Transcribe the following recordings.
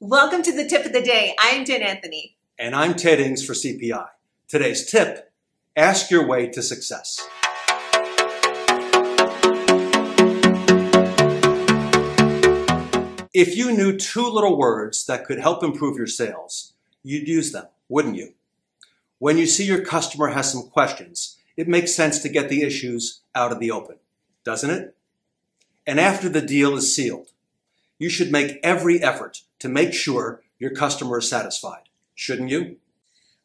Welcome to the tip of the day. I'm Jen Anthony. And I'm Ted Ings for CPI. Today's tip ask your way to success. If you knew two little words that could help improve your sales, you'd use them, wouldn't you? When you see your customer has some questions, it makes sense to get the issues out of the open, doesn't it? And after the deal is sealed, you should make every effort to make sure your customer is satisfied, shouldn't you?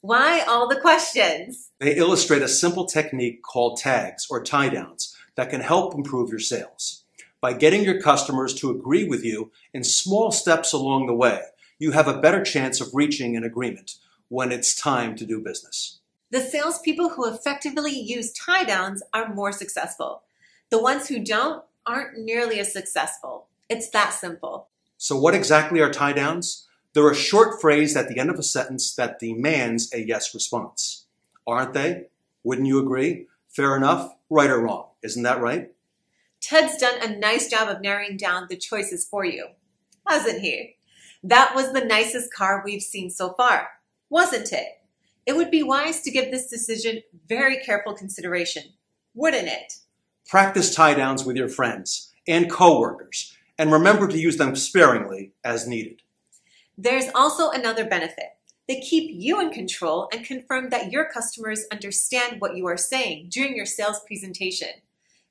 Why all the questions? They illustrate a simple technique called tags or tie downs that can help improve your sales. By getting your customers to agree with you in small steps along the way, you have a better chance of reaching an agreement when it's time to do business. The salespeople who effectively use tie downs are more successful. The ones who don't aren't nearly as successful. It's that simple. So, what exactly are tie downs? They're a short phrase at the end of a sentence that demands a yes response. Aren't they? Wouldn't you agree? Fair enough, right or wrong. Isn't that right? Ted's done a nice job of narrowing down the choices for you, hasn't he? That was the nicest car we've seen so far, wasn't it? It would be wise to give this decision very careful consideration, wouldn't it? Practice tie downs with your friends and coworkers, and remember to use them sparingly as needed. There's also another benefit. They keep you in control and confirm that your customers understand what you are saying during your sales presentation.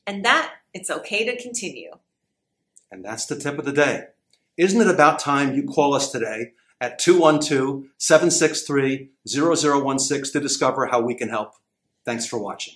And that it's okay to continue. And that's the tip of the day. Isn't it about time you call us today at 212 763 0016 to discover how we can help? Thanks for watching.